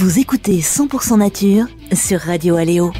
Vous écoutez 100% Nature sur Radio Aléo.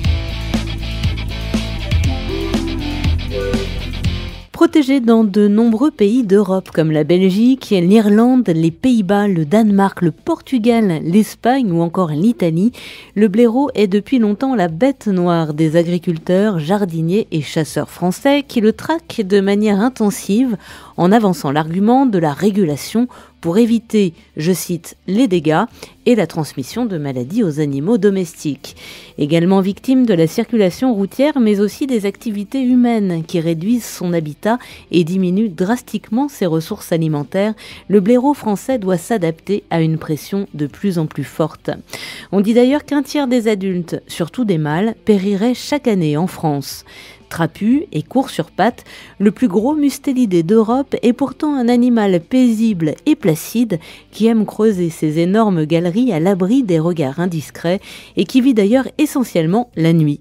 Protégé dans de nombreux pays d'Europe comme la Belgique, l'Irlande, les Pays-Bas, le Danemark, le Portugal, l'Espagne ou encore l'Italie, le blaireau est depuis longtemps la bête noire des agriculteurs, jardiniers et chasseurs français qui le traquent de manière intensive en avançant l'argument de la régulation pour éviter, je cite, les dégâts et la transmission de maladies aux animaux domestiques. Également victime de la circulation routière, mais aussi des activités humaines qui réduisent son habitat et diminuent drastiquement ses ressources alimentaires, le blaireau français doit s'adapter à une pression de plus en plus forte. On dit d'ailleurs qu'un tiers des adultes, surtout des mâles, périraient chaque année en France. Trapu et court sur pattes, le plus gros mustélidé d'Europe est pourtant un animal paisible et placide qui aime creuser ses énormes galeries à l'abri des regards indiscrets et qui vit d'ailleurs essentiellement la nuit.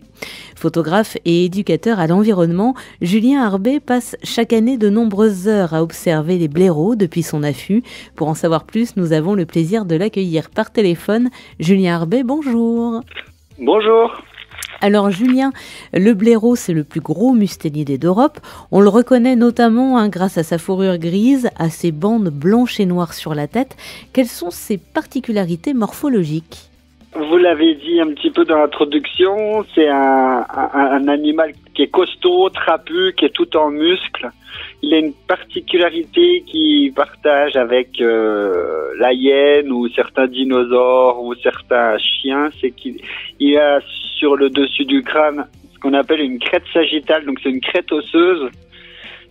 Photographe et éducateur à l'environnement, Julien Arbet passe chaque année de nombreuses heures à observer les blaireaux depuis son affût. Pour en savoir plus, nous avons le plaisir de l'accueillir par téléphone. Julien Arbet, bonjour. Bonjour. Alors Julien, le blaireau, c'est le plus gros mustélidé d'Europe. On le reconnaît notamment hein, grâce à sa fourrure grise, à ses bandes blanches et noires sur la tête. Quelles sont ses particularités morphologiques? Vous l'avez dit un petit peu dans l'introduction, c'est un, animal qui est costaud, trapu, qui est tout en muscles. Il a une particularité qu'il partage avec euh, la hyène ou certains dinosaures ou certains chiens, c'est qu'il a sur le dessus du crâne ce qu'on appelle une crête sagittale, donc c'est une crête osseuse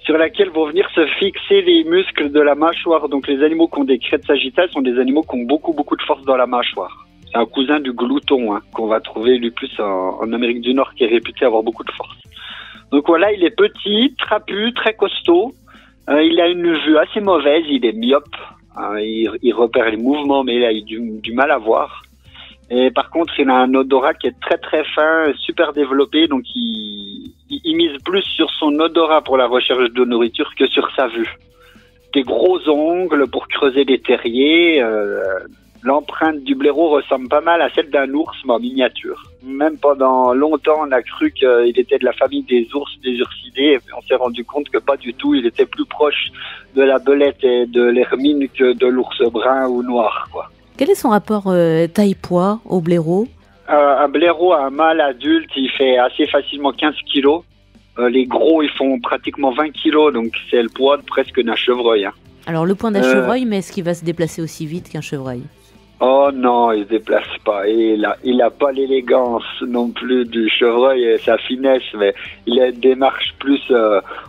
sur laquelle vont venir se fixer les muscles de la mâchoire. Donc les animaux qui ont des crêtes sagittales sont des animaux qui ont beaucoup beaucoup de force dans la mâchoire. C'est un cousin du glouton hein, qu'on va trouver lui plus en, Amérique du Nord qui est réputé avoir beaucoup de force. Donc voilà, il est petit, trapu, très costaud. Euh, il a une vue assez mauvaise, il est myope. Hein, il, repère les mouvements, mais il a du, mal à voir. Et par contre, il a un odorat qui est très très fin, super développé, donc il, il, mise plus sur son odorat pour la recherche de nourriture que sur sa vue. Des gros ongles pour creuser des terriers. Euh, L'empreinte du blaireau ressemble pas mal à celle d'un ours, mais en miniature. Même pendant longtemps, on a cru qu'il était de la famille des ours, des ursidés, et on s'est rendu compte que pas du tout. Il était plus proche de la belette et de l'hermine que de l'ours brun ou noir, quoi. Quel est son rapport euh, taille-poids au blaireau? Euh, Un blaireau, un mâle adulte, il fait assez facilement 15 kilos. Euh, les gros, ils font pratiquement 20 kilos, donc c'est le poids de presque d'un chevreuil. Hein. Alors le poids d'un chevreuil, mais est-ce qu'il va se déplacer aussi vite qu'un chevreuil? Oh non, il se déplace pas. il a, il a pas l'élégance non plus du chevreuil et sa finesse, mais il a une démarche plus,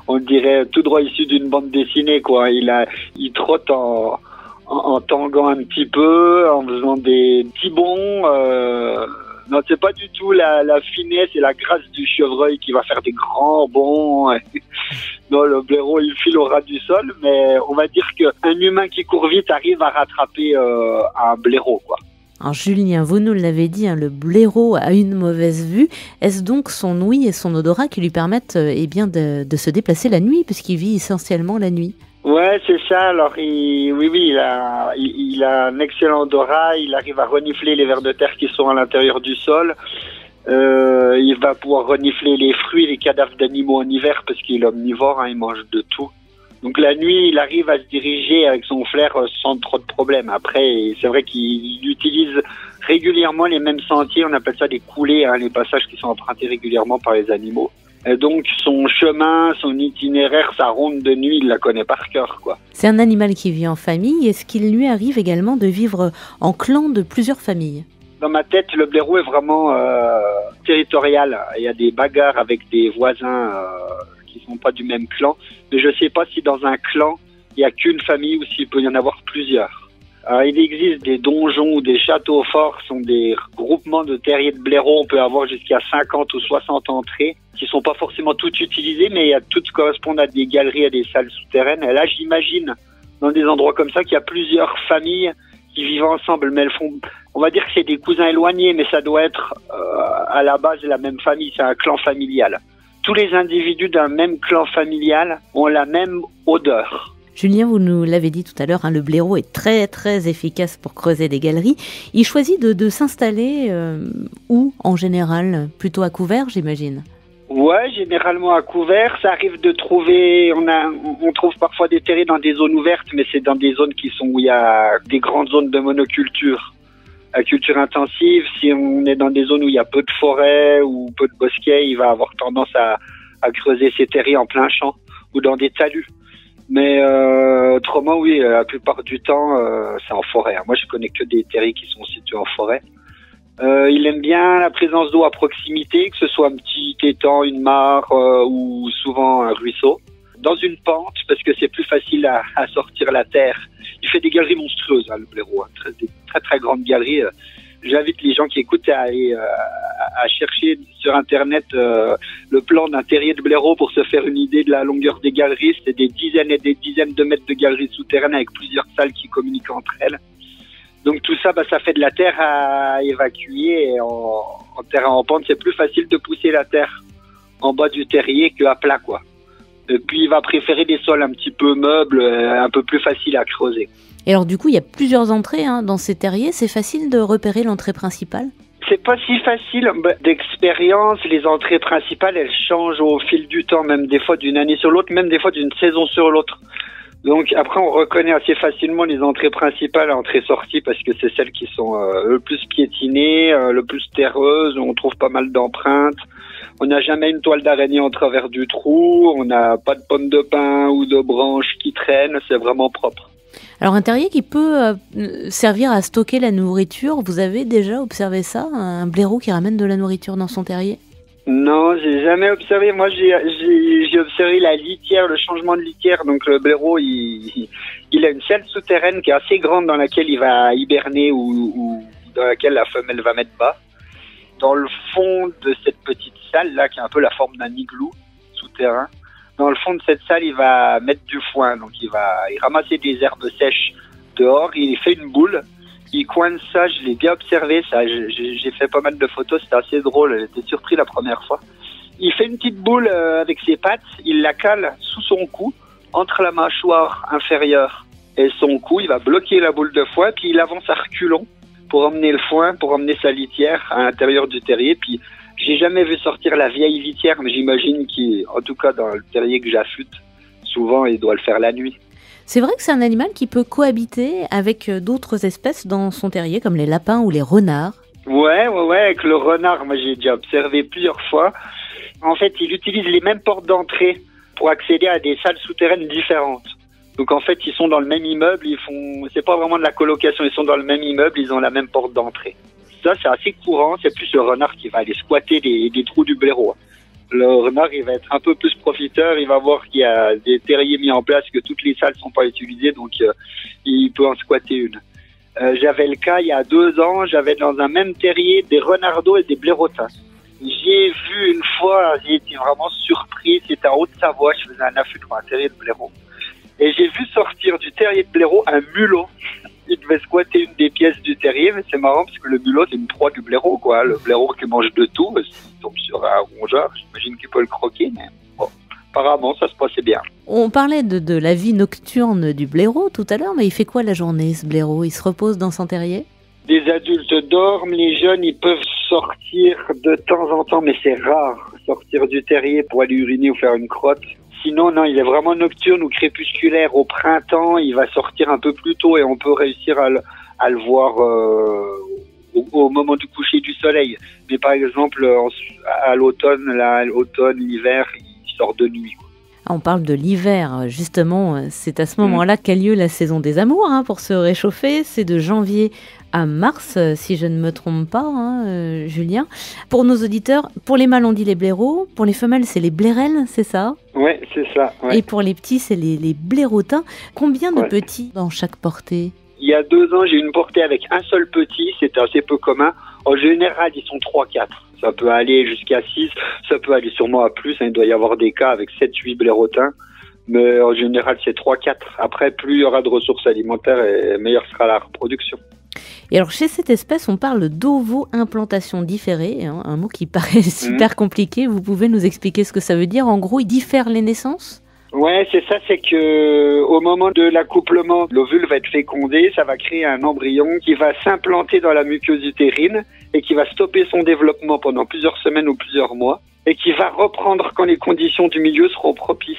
on dirait, tout droit issu d'une bande dessinée, quoi. Il a, il trotte en, en, tanguant un petit peu, en faisant des petits bonds. Euh, non, c'est pas du tout la, finesse et la grâce du chevreuil qui va faire des grands bonds. non, le blaireau, il file au ras du sol, mais on va dire qu'un humain qui court vite arrive à rattraper euh, un blaireau, quoi. Alors Julien, vous nous l'avez dit, hein, le blaireau a une mauvaise vue. Est-ce donc son ouïe et son odorat qui lui permettent euh, eh bien, de se déplacer la nuit, puisqu'il vit essentiellement la nuit? Ouais, c'est ça. Alors, oui, oui, il a, il, a un excellent odorat. Il arrive à renifler les vers de terre qui sont à l'intérieur du sol. Euh, il va pouvoir renifler les fruits, les cadavres d'animaux en hiver parce qu'il est omnivore, hein, il mange de tout. Donc la nuit, il arrive à se diriger avec son flair euh, sans trop de problèmes. Après, c'est vrai qu'il utilise régulièrement les mêmes sentiers. On appelle ça des coulées, hein, les passages qui sont empruntés régulièrement par les animaux. Et donc son chemin, son itinéraire, sa ronde de nuit, il la connaît par cœur, quoi. C'est un animal qui vit en famille. Est-ce qu'il lui arrive également de vivre en clan de plusieurs familles? Dans ma tête, le blaireau est vraiment euh, territorial. Il y a des bagarres avec des voisins euh, qui sont pas du même clan, mais je sais pas si dans un clan il y a qu'une famille ou s'il peut y en avoir plusieurs. Il existe des donjons ou des châteaux forts, sont des groupements de terriers de blaireaux. On peut avoir jusqu'à 50 ou 60 entrées qui sont pas forcément toutes utilisées, mais toutes correspondent à des galeries, à des salles souterraines. Et là, j'imagine, dans des endroits comme ça, qu'il y a plusieurs familles qui vivent ensemble, mais elles font, on va dire que c'est des cousins éloignés, mais ça doit être euh, à la base la même famille, c'est un clan familial. Tous les individus d'un même clan familial ont la même odeur. Julien, vous nous l'avez dit tout à l'heure, hein, le blaireau est très très efficace pour creuser des galeries. Il choisit de, s'installer euh, où en général? Plutôt à couvert, j'imagine? Ouais, généralement à couvert. Ça arrive de trouver, on trouve parfois des terriers dans des zones ouvertes, mais c'est dans des zones qui sont où il y a des grandes zones de monoculture, à culture intensive. Si on est dans des zones où il y a peu de forêts ou peu de bosquets, il va avoir tendance à, creuser ses terriers en plein champ ou dans des talus. Mais euh, autrement, oui, la plupart du temps, euh, c'est en forêt. Moi, je connais que des terriers qui sont situés en forêt. Euh, il aime bien la présence d'eau à proximité, que ce soit un petit étang, une mare euh, ou souvent un ruisseau. Dans une pente, parce que c'est plus facile à, à, sortir la terre. Il fait des galeries monstrueuses, hein, le blaireau, hein, très, des très très grandes galeries. J'invite les gens qui écoutent à aller euh, à chercher sur internet euh, le plan d'un terrier de blaireau pour se faire une idée de la longueur des galeries. C'est des dizaines et des dizaines de mètres de galeries souterraines avec plusieurs salles qui communiquent entre elles. Donc tout ça, bah, ça fait de la terre à évacuer. Et en, en terrain en pente, c'est plus facile de pousser la terre en bas du terrier qu'à plat, quoi. Et puis il va préférer des sols un petit peu meubles, euh, un peu plus faciles à creuser. Et alors du coup, il y a plusieurs entrées hein, dans ces terriers. C'est facile de repérer l'entrée principale? C'est pas si facile bah, d'expérience. Les entrées principales, elles changent au fil du temps, même des fois d'une année sur l'autre, même des fois d'une saison sur l'autre. Donc après, on reconnaît assez facilement les entrées principales, entrées-sorties, parce que c'est celles qui sont euh, le plus piétinées, euh, le plus terreuses, où on trouve pas mal d'empreintes. On n'a jamais une toile d'araignée en travers du trou, on n'a pas de pommes de pin ou de branches qui traînent, c'est vraiment propre. Alors un terrier qui peut euh, servir à stocker la nourriture, vous avez déjà observé ça Un blaireau qui ramène de la nourriture dans son terrier? Non, j'ai jamais observé. Moi, j'ai observé la litière, le changement de litière. Donc, le blaireau, il, il a une salle souterraine qui est assez grande dans laquelle il va hiberner ou, ou dans laquelle la femelle va mettre bas. Dans le fond de cette petite salle là, qui a un peu la forme d'un igloo souterrain, dans le fond de cette salle, il va mettre du foin. Donc, il va il ramasser des herbes sèches dehors. Il fait une boule. Il coince ça, je l'ai bien observé, ça, j'ai fait pas mal de photos, c'était assez drôle, j'étais surpris la première fois. Il fait une petite boule euh, avec ses pattes, il la cale sous son cou, entre la mâchoire inférieure et son cou, il va bloquer la boule de foin, puis il avance à reculons pour emmener le foin, pour emmener sa litière à l'intérieur du terrier, puis j'ai jamais vu sortir la vieille litière, mais j'imagine qu'en tout cas dans le terrier que j'affûte, souvent il doit le faire la nuit. C'est vrai que c'est un animal qui peut cohabiter avec euh, d'autres espèces dans son terrier, comme les lapins ou les renards. Ouais, ouais, ouais, avec le renard, moi j'ai déjà observé plusieurs fois. En fait, il utilise les mêmes portes d'entrée pour accéder à des salles souterraines différentes. Donc en fait, ils sont dans le même immeuble, ils font, c'est pas vraiment de la colocation, ils sont dans le même immeuble, ils ont la même porte d'entrée. Ça, c'est assez courant, c'est plus le renard qui va aller squatter des, trous du blaireau le renard il va être un peu plus profiteur, il va voir qu'il y a des terriers mis en place, que toutes les salles sont pas utilisées, donc euh, il peut en squatter une. Euh, j'avais le cas il y a deux ans, j'avais dans un même terrier des renardeaux et des blaireautins. J'ai vu une fois, j'ai été vraiment surpris, c'était en Haute-Savoie, je faisais un affût dans un terrier de blaireau. Et j'ai vu sortir du terrier de blaireau un mulot il devait squatter une des pièces du terrier, mais c'est marrant parce que le mulot, c'est une proie du blaireau, quoi. Le blaireau qui mange de tout, s'il tombe sur un rongeur, j'imagine qu'il peut le croquer, mais bon, apparemment, ça se passait bien. On parlait de, de la vie nocturne du blaireau tout à l'heure, mais il fait quoi la journée, ce blaireau? Il se repose dans son terrier? Les adultes dorment, les jeunes, ils peuvent sortir de temps en temps, mais c'est rare, sortir du terrier pour aller uriner ou faire une crotte. Sinon, non, il est vraiment nocturne ou crépusculaire. Au printemps, il va sortir un peu plus tôt et on peut réussir à le, à le voir euh, au, moment du coucher du soleil. Mais par exemple, à l'automne, l'automne, l'hiver, il sort de nuit. Ah, on parle de l'hiver, justement, c'est à ce moment-là qu'a lieu la saison des amours hein, pour se réchauffer. C'est de janvier à mars, si je ne me trompe pas, hein, euh, Julien. Pour nos auditeurs, pour les mâles, on dit les blaireaux. Pour les femelles, c'est les blairelles, c'est ça? Oui, c'est ça. Et pour les petits, c'est les, les blaireautins. Combien de petits dans chaque portée? Il y a deux ans, j'ai une portée avec un seul petit. C'est assez peu commun. En général, ils sont 3-4. Ça peut aller jusqu'à 6, ça peut aller sûrement à plus. Hein. Il doit y avoir des cas avec 7-8 blaireautins. Mais en général, c'est 3-4. Après, plus il y aura de ressources alimentaires, et meilleure sera la reproduction. Et alors chez cette espèce, on parle d'ovo-implantation différée, hein, un mot qui paraît super compliqué. Vous pouvez nous expliquer ce que ça veut dire? En gros, il diffère les naissances? Ouais, c'est ça, c'est que au moment de l'accouplement, l'ovule va être fécondé, ça va créer un embryon qui va s'implanter dans la muqueuse utérine et qui va stopper son développement pendant plusieurs semaines ou plusieurs mois et qui va reprendre quand les conditions du milieu seront propices.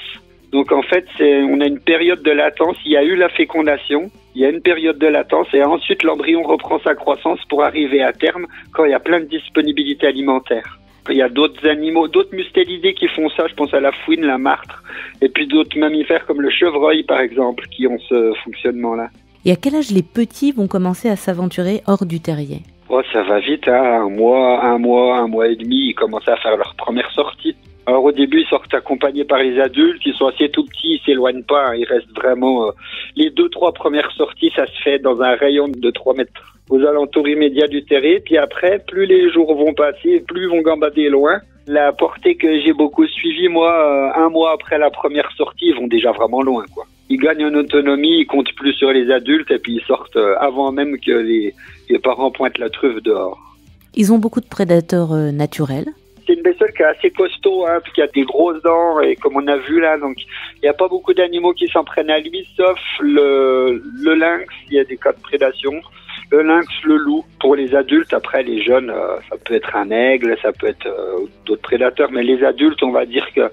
Donc en fait, on a une période de latence, il y a eu la fécondation, il y a une période de latence et ensuite l'embryon reprend sa croissance pour arriver à terme quand il y a plein de disponibilité alimentaire. Il y a d'autres animaux, d'autres mustélidés qui font ça. Je pense à la fouine, la martre, et puis d'autres mammifères comme le chevreuil, par exemple, qui ont ce fonctionnement-là. Et à quel âge les petits vont commencer à s'aventurer hors du terrier? Oh, ça va vite, hein. un mois, un mois, un mois et demi, ils commencent à faire leur première sortie. Alors au début, ils sortent accompagnés par les adultes, ils sont assez tout petits, ils s'éloignent pas, hein. ils restent vraiment... Euh, les deux, trois premières sorties, ça se fait dans un rayon de 3 mètres aux alentours immédiats du terrain. Puis après, plus les jours vont passer, plus ils vont gambader loin. La portée que j'ai beaucoup suivie, moi, euh, un mois après la première sortie, ils vont déjà vraiment loin, quoi. Ils gagnent en autonomie, ils comptent plus sur les adultes et puis ils sortent euh, avant même que les, parents pointent la truffe dehors. Ils ont beaucoup de prédateurs naturels c'est une bestiole qui est assez costaud, hein, qui a des grosses dents, et comme on a vu là, donc il n'y a pas beaucoup d'animaux qui s'en prennent à lui, sauf le, le lynx, il y a des cas de prédation le lynx, le loup. Pour les adultes, après les jeunes, euh, ça peut être un aigle, ça peut être euh, d'autres prédateurs, mais les adultes, on va dire que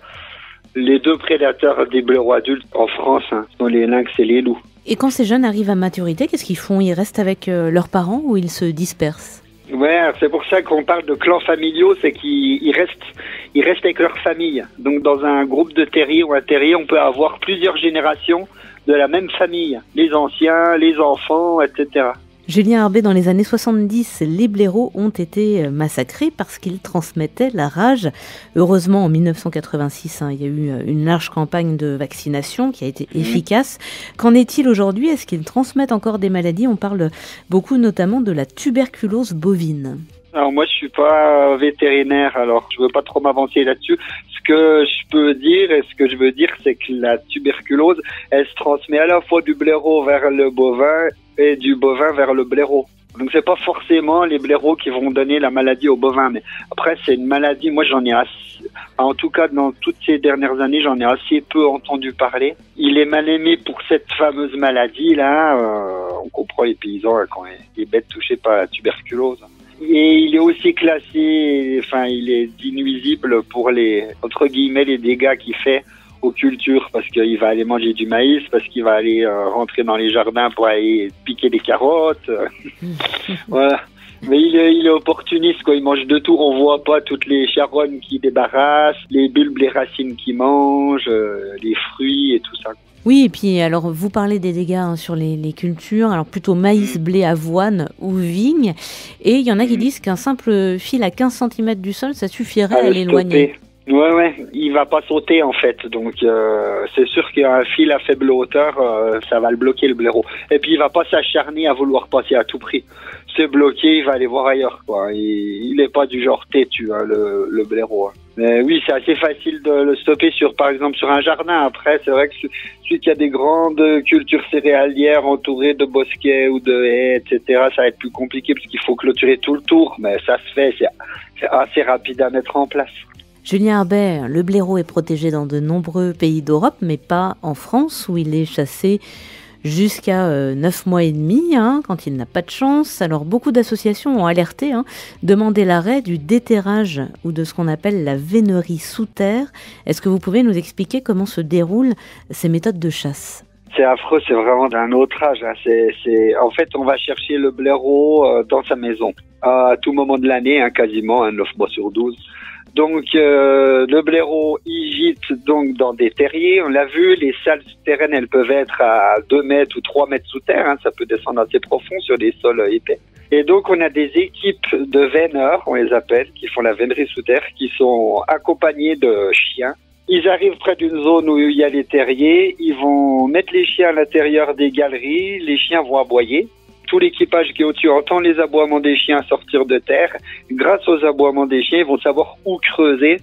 les deux prédateurs des blaireaux adultes en France hein, sont les lynx et les loups. Et quand ces jeunes arrivent à maturité, qu'est-ce qu'ils font? Ils restent avec euh, leurs parents ou ils se dispersent? Ouais, c'est pour ça qu'on parle de clans familiaux, c'est qu'ils restent, ils restent avec leur famille. Donc dans un groupe de terriers ou un terrier, on peut avoir plusieurs générations de la même famille, les anciens, les enfants, etc. Julien Arbet, dans les années 70, les blaireaux ont été euh, massacrés parce qu'ils transmettaient la rage. Heureusement, en 1986, hein, il y a eu euh, une large campagne de vaccination qui a été efficace. Qu'en est-il aujourd'hui? Est-ce qu'ils transmettent encore des maladies? On parle beaucoup notamment de la tuberculose bovine. Alors moi je suis pas vétérinaire, alors je veux pas trop m'avancer là-dessus. Ce que je peux dire et ce que je veux dire, c'est que la tuberculose, elle se transmet à la fois du blaireau vers le bovin et du bovin vers le blaireau. Donc c'est pas forcément les blaireaux qui vont donner la maladie au bovin, mais après c'est une maladie. Moi j'en ai assez, en tout cas dans toutes ces dernières années j'en ai assez peu entendu parler. Il est mal aimé pour cette fameuse maladie là. Euh, on comprend les paysans quand les bêtes touchées par la tuberculose. Et il est aussi classé, enfin il est inuisible pour les entre guillemets les dégâts qu'il fait aux cultures parce qu'il va aller manger du maïs, parce qu'il va aller euh, rentrer dans les jardins pour aller piquer des carottes. voilà. Mais il est, il est opportuniste, quoi. Il mange de tout. On voit pas toutes les charognes qui débarrassent, les bulbes, les racines qui mangent, euh, les fruits et tout ça. Oui, et puis alors vous parlez des dégâts hein, sur les, cultures, alors plutôt maïs, mm. blé, avoine ou vigne, et il y en a qui mm. disent qu'un simple fil à 15 cm du sol, ça suffirait à, à l'éloigner. Ouais, ouais, il va pas sauter en fait, donc euh, c'est sûr qu'un fil à faible hauteur, euh, ça va le bloquer le blaireau. Et puis il va pas s'acharner à vouloir passer à tout prix. C'est bloqué, il va aller voir ailleurs, quoi. Il, il est pas du genre têtu, hein, le, le blaireau. Hein. Mais oui, c'est assez facile de le stopper sur, par exemple, sur un jardin. Après, c'est vrai que celui qui a des grandes cultures céréalières entourées de bosquets ou de haies, etc., ça va être plus compliqué parce qu'il faut clôturer tout le tour. Mais ça se fait, c'est assez rapide à mettre en place. Julien Herbert, le blaireau est protégé dans de nombreux pays d'Europe, mais pas en France où il est chassé jusqu'à 9 euh, mois et demi hein, quand il n'a pas de chance. Alors beaucoup d'associations ont alerté, hein, demandé l'arrêt du déterrage ou de ce qu'on appelle la vénerie sous terre. Est-ce que vous pouvez nous expliquer comment se déroulent ces méthodes de chasse? C'est affreux, c'est vraiment d'un autre âge. Hein. En fait, on va chercher le blaireau euh, dans sa maison à tout moment de l'année, quasiment, 9 mois sur 12. Donc euh, le blaireau gîte donc dans des terriers, on l'a vu, les salles souterraines elles peuvent être à 2 mètres ou 3 mètres sous terre, hein, ça peut descendre assez profond sur des sols épais. Et donc on a des équipes de veineurs, on les appelle, qui font la veinerie sous terre, qui sont accompagnés de chiens. Ils arrivent près d'une zone où il y a les terriers, ils vont mettre les chiens à l'intérieur des galeries, les chiens vont aboyer tout l'équipage qui est au-dessus entend les aboiements des chiens sortir de terre. Grâce aux aboiements des chiens, ils vont savoir où creuser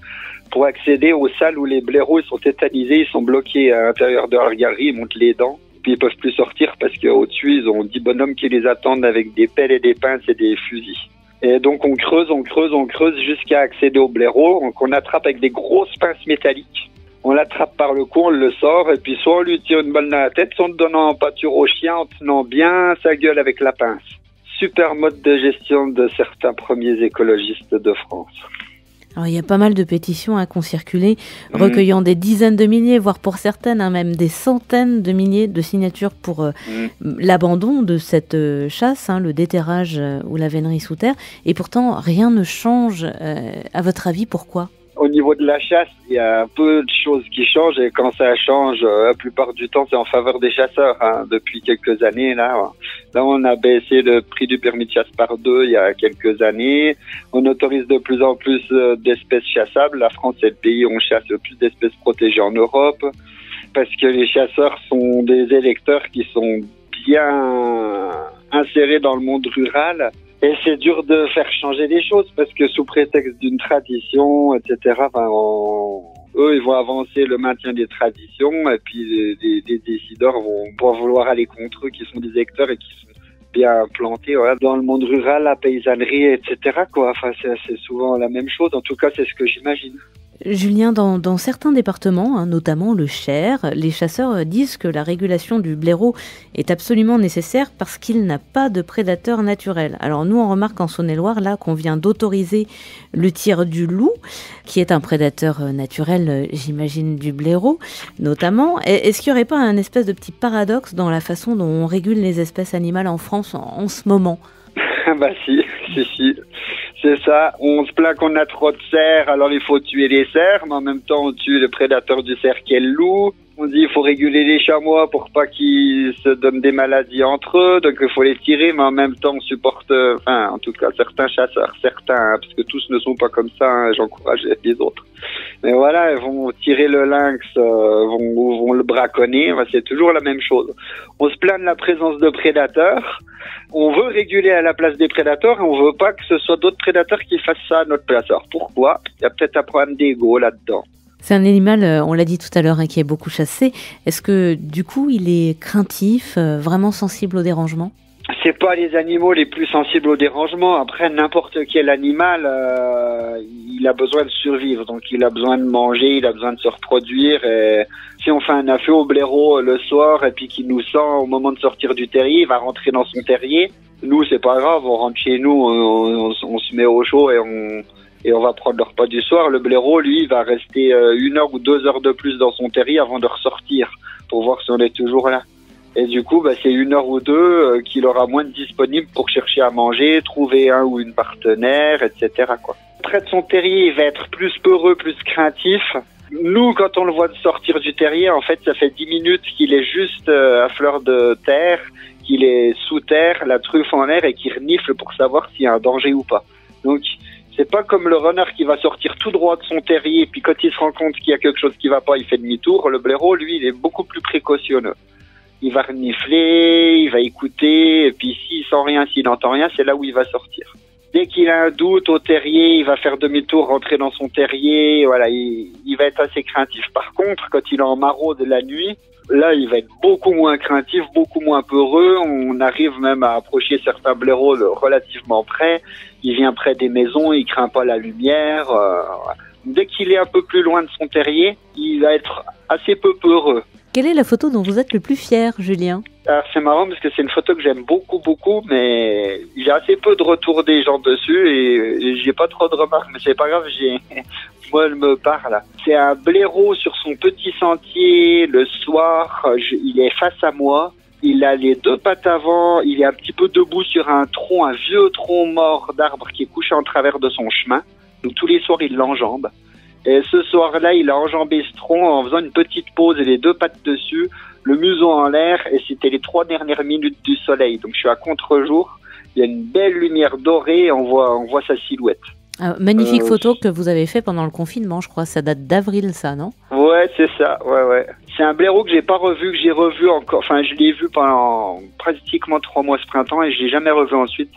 pour accéder aux salles où les blaireaux sont tétanisés, ils sont bloqués à l'intérieur de leur galerie, ils montent les dents, puis ils peuvent plus sortir parce qu'au-dessus, ils ont dix bonhommes qui les attendent avec des pelles et des pinces et des fusils. Et donc on creuse, on creuse, on creuse jusqu'à accéder aux blaireaux, qu'on attrape avec des grosses pinces métalliques on l'attrape par le cou, on le sort, et puis soit on lui tire une balle dans la tête, soit en donnant en pâture au chien, en tenant bien sa gueule avec la pince. Super mode de gestion de certains premiers écologistes de France. Alors, il y a pas mal de pétitions hein, qui ont circulé, mmh. recueillant des dizaines de milliers, voire pour certaines, hein, même des centaines de milliers de signatures pour euh, mmh. l'abandon de cette euh, chasse, hein, le déterrage euh, ou la vénerie sous terre. Et pourtant, rien ne change. à votre avis, pourquoi? Niveau de la chasse, il y a peu de choses qui changent et quand ça change, euh, la plupart du temps, c'est en faveur des chasseurs. Hein. Depuis quelques années, là, on a baissé le prix du permis de chasse par deux il y a quelques années. On autorise de plus en plus euh, d'espèces chassables. La France est le pays où on chasse le plus d'espèces protégées en Europe parce que les chasseurs sont des électeurs qui sont bien insérés dans le monde rural et c'est dur de faire changer les choses parce que sous prétexte d'une tradition, etc., ben, eux, ils vont avancer le maintien des traditions et puis les, décideurs vont, vont vouloir aller contre eux qui sont des acteurs et qui sont bien plantés dans le monde rural, la paysannerie, etc. Quoi. Enfin, c'est souvent la même chose. En tout cas, c'est ce que j'imagine. Julien, dans, certains départements, hein, notamment le Cher, les chasseurs disent que la régulation du blaireau est absolument nécessaire parce qu'il n'a pas de prédateur naturel. Alors nous, on remarque en Saône-et-Loire, là, qu'on vient d'autoriser le tir du loup, qui est un prédateur naturel, j'imagine, du blaireau, notamment. Est-ce qu'il n'y aurait pas un espèce de petit paradoxe dans la façon dont on régule les espèces animales en France en, ce moment? Bah si, si, si. C'est ça. On se plaint qu'on a trop de cerfs, alors il faut tuer les cerfs, mais en même temps on tue le prédateur du cerf qui est le loup. On dit il faut réguler les chamois pour pas qu'ils se donnent des maladies entre eux, donc il faut les tirer, mais en même temps on supporte, enfin en tout cas certains chasseurs, certains, hein, parce que tous ne sont pas comme ça, hein, j'encourage les autres. Mais voilà, ils vont tirer le lynx, euh, vont, vont le braconner, c'est toujours la même chose. On se plaint de la présence de prédateurs, on veut réguler à la place des prédateurs et on veut pas que ce soit d'autres prédateurs qui fassent ça à notre place. Alors pourquoi? Il y a peut-être un problème d'ego là-dedans. C'est un animal, euh, on l'a dit tout à l'heure, hein, qui est beaucoup chassé. Est-ce que du coup il est craintif, euh, vraiment sensible au dérangement? C'est pas les animaux les plus sensibles au dérangement. Après, n'importe quel animal, euh, il a besoin de survivre. Donc, il a besoin de manger, il a besoin de se reproduire. Et si on fait un affaire au blaireau le soir et puis qu'il nous sent au moment de sortir du terrier, il va rentrer dans son terrier. Nous, c'est pas grave, on rentre chez nous, on, se met au chaud et on, et on va prendre le repas du soir. Le blaireau, lui, va rester euh, une heure ou deux heures de plus dans son terrier avant de ressortir pour voir si on est toujours là. Et du coup, bah, c'est une heure ou deux euh, qu'il aura moins de disponible pour chercher à manger, trouver un ou une partenaire, etc. Quoi. De son terrier, il va être plus peureux, plus craintif. Nous, quand on le voit sortir du terrier, en fait, ça fait dix minutes qu'il est juste euh, à fleur de terre, qu'il est sous terre, la truffe en l'air et qu'il renifle pour savoir s'il y a un danger ou pas. Donc, c'est pas comme le runner qui va sortir tout droit de son terrier, puis quand il se rend compte qu'il y a quelque chose qui va pas, il fait demi-tour. Le blaireau, lui, il est beaucoup plus précautionneux il va renifler, il va écouter, et puis s'il sent rien, s'il n'entend rien, c'est là où il va sortir. Dès qu'il a un doute au terrier, il va faire demi-tour, rentrer dans son terrier, voilà, il, va être assez craintif. Par contre, quand il est en maraude la nuit, là, il va être beaucoup moins craintif, beaucoup moins peureux. On arrive même à approcher certains blaireaux relativement près. Il vient près des maisons, il craint pas la lumière. Euh, Dès qu'il est un peu plus loin de son terrier, il va être assez peu peureux. Quelle est la photo dont vous êtes le plus fier, Julien? Alors c'est marrant parce que c'est une photo que j'aime beaucoup, beaucoup, mais j'ai assez peu de retours des gens dessus et j'ai pas trop de remarques, mais c'est pas grave, j'ai, moi elle me parle. C'est un blaireau sur son petit sentier le soir, il est face à moi, il a les deux pattes avant, il est un petit peu debout sur un tronc, un vieux tronc mort d'arbre qui est couché en travers de son chemin. Donc tous les soirs il l'enjambe. Et ce soir-là, il a enjambé ce tronc en faisant une petite pause et les deux pattes dessus, le museau en l'air, et c'était les trois dernières minutes du soleil. Donc je suis à contre-jour, il y a une belle lumière dorée, et on voit, on voit sa silhouette. Ah, magnifique euh, photo que vous avez fait pendant le confinement, je crois. Ça date d'avril, ça, non? Ouais, c'est ça. Ouais, ouais. C'est un blaireau que j'ai pas revu, que j'ai revu encore. Enfin, je l'ai vu pendant pratiquement trois mois ce printemps et je l'ai jamais revu ensuite.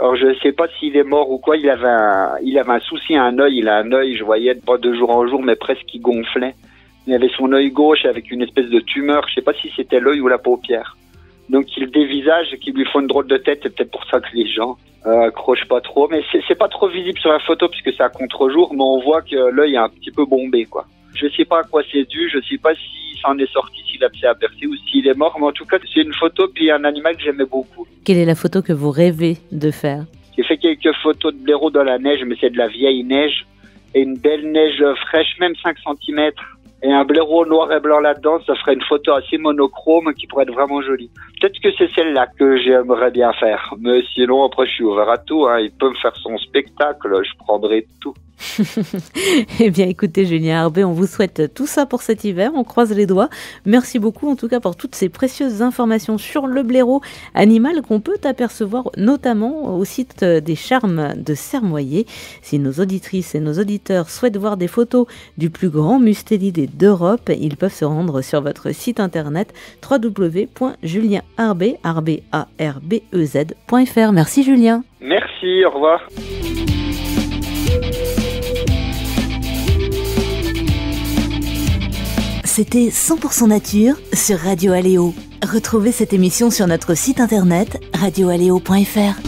Alors je sais pas s'il est mort ou quoi. Il avait un, il avait un souci à un œil. Il a un œil, je voyais pas de jour en jour, mais presque qui gonflait. Il avait son œil gauche avec une espèce de tumeur. Je sais pas si c'était l'œil ou la paupière. Donc il dévisage, qui lui font une drôle de tête. C'est peut-être pour ça que les gens euh, accrochent pas trop. Mais c'est pas trop visible sur la photo puisque c'est à contre-jour, mais on voit que l'œil est un petit peu bombé, quoi. Je sais pas à quoi c'est dû, je sais pas s'il s'en est sorti, s'il a s'est aperçu ou s'il est mort, mais en tout cas, c'est une photo puis un animal que j'aimais beaucoup. Quelle est la photo que vous rêvez de faire? J'ai fait quelques photos de blaireaux dans la neige, mais c'est de la vieille neige et une belle neige fraîche, même 5 cm. Et un blaireau noir et blanc là-dedans, ça ferait une photo assez monochrome qui pourrait être vraiment jolie. Peut-être que c'est celle-là que j'aimerais bien faire. Mais sinon, après, je suis ouvert à tout. Hein. Il peut me faire son spectacle, je prendrai tout. eh bien, écoutez, Julien Arbé, on vous souhaite tout ça pour cet hiver. On croise les doigts. Merci beaucoup, en tout cas, pour toutes ces précieuses informations sur le blaireau, animal qu'on peut apercevoir notamment au site des Charmes de Sermoyer. Si nos auditrices et nos auditeurs souhaitent voir des photos du plus grand mustélidé d'Europe, ils peuvent se rendre sur votre site internet www.julienarbez.fr. Merci, Julien. Merci, au revoir. C'était 100% nature sur Radio Aléo. Retrouvez cette émission sur notre site internet radioaléo.fr.